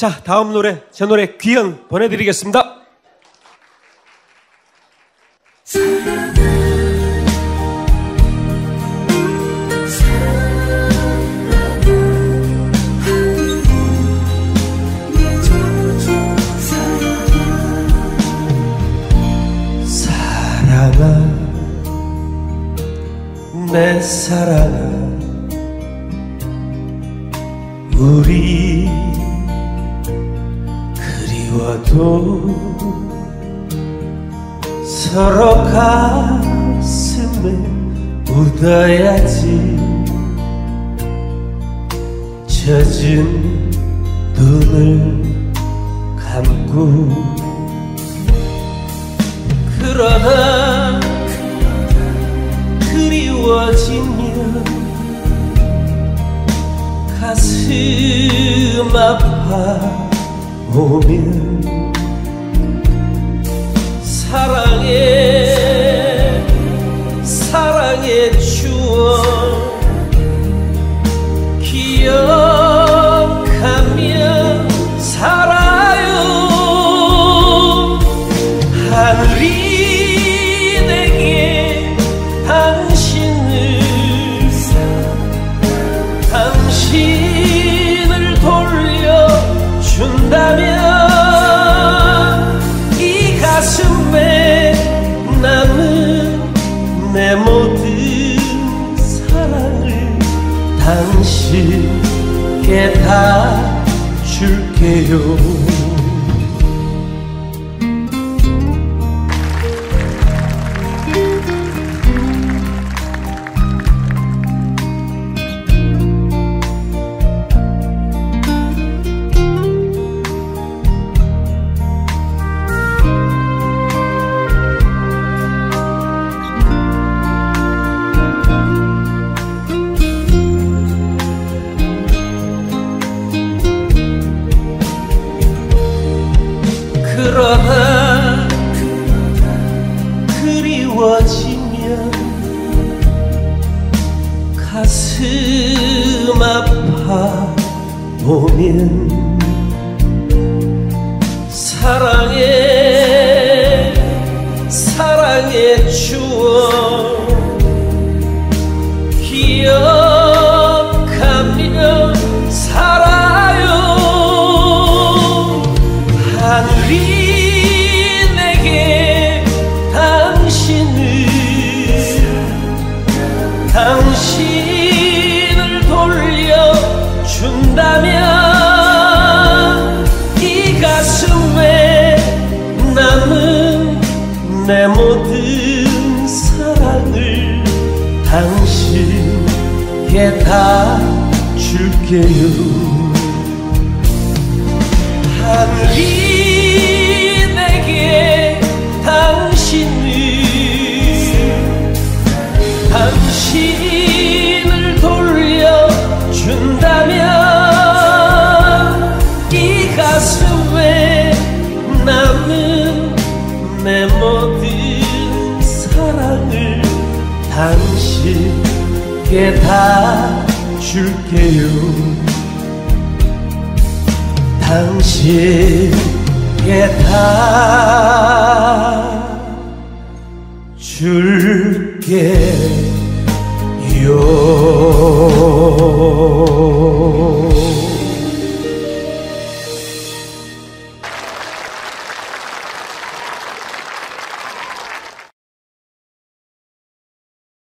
자, 다음 노래, 제 노래 귀연 보내드리겠습니다. 내 사랑아, 우리 그리워도 서로 가슴에 묻어야지. 젖은 눈을 감고 그러나 그리워지면 가슴 아파 오면 사랑의 사랑의 추 당신께 다 줄게요 가슴 아파. 오면 사랑의 돌려준다면 이 가슴에 남은 내 모든 사랑을 당신께 다 줄게요 당신께 다 줄게요. 당신께 다 줄게요